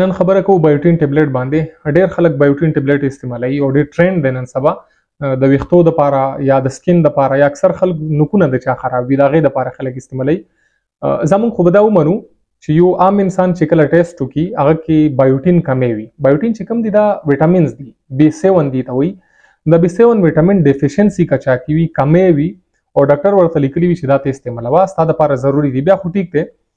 نن خبره کوو بایوټین ټابلیټ باندې ډېر خلک بایوټین ټابلیټ استعمالوي او ډېر ټرند دی نن سبا د ویښتو د پاره یا د سکین د پاره یا اکثر خلک نکونه د چا خراب وي داغه د پاره خلک استعمالوي زمون خو بدا ومنو چې یو عام انسان چې کله ټیسټ وکي هغه کې بایوټین کمې وي بایوټین چې کم دي دا وټامینز دي بي 7 دي ته وي د بي 7 وټامین ډیفیشنسي کا چا کی وي کمې وي او ډاکټر ورته لیکلی وي چې دا ته استعمالوه ستاسو لپاره ضروری دی بیا خو ټیک دی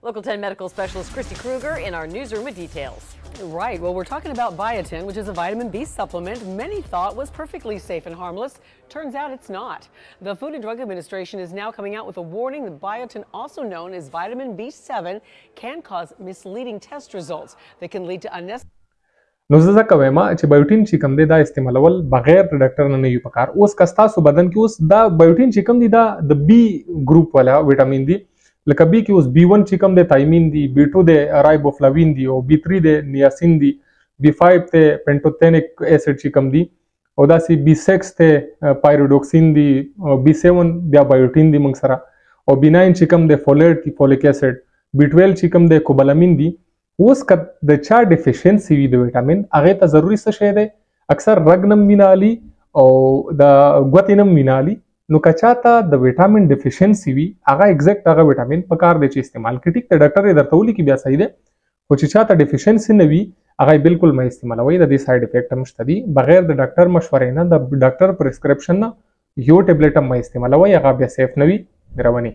Local 10 medical specialist Christy Krueger in our newsroom with details. Right. Well, we're talking about biotin, which is a vitamin B supplement many thought was perfectly safe and harmless. Turns out it's not. The Food and Drug Administration is now coming out with a warning that biotin, also known as vitamin B7, can cause misleading test results that can lead to unnecessary نو زه ځکه وایم چې بایوټین چې کوم دی دا استعمالول بغیر د ډاکټر نه نه یو پکار اوس که ستاسو بدن کې اوس دا بایوټین چې کوم دی دا د بی ګروپ والا وټامین دی لکه بی کې اوس بی 1 چې کوم دی تایمین دی بی 2 دی رایبوفلاوین دی او بی 3 دی نیاسین دی بی 5 ته پنټوتینیک اسید چې کوم دی او دا سی بی 6 ته پایروډوکسین دی او بی 7 بیا بایوټین دی موږ سره او بی 9 چې کوم دی فولیټ دی فولیک اسید بی 12 چې کوم دی کوبالامین دی اوس که د چا ډیفیشنسي وي د ویټامین هغه ته ضروری څه شی دی اکثر رګ نم وینالي او د ګوتې نم وینالي نو که چاته د ویټامین ډیفیشنسي وي هغه ایگزیکټ هغه ویټامین په کار دی چې استعمال کړي ټیک د ډاکټر یې درته ولیکي بیا صحیح دی خو چې چاته ډیفیشنسي نه وي هغه بالکل مې استعمالوي د دې ساید افیکټ هم شته دي بغیر د ډاکټر مشورې نه د ډاکټر پرسکرپشن نه یو ټابلیټ هم مې استعمالوي هغه بیا سیف نه وي رواني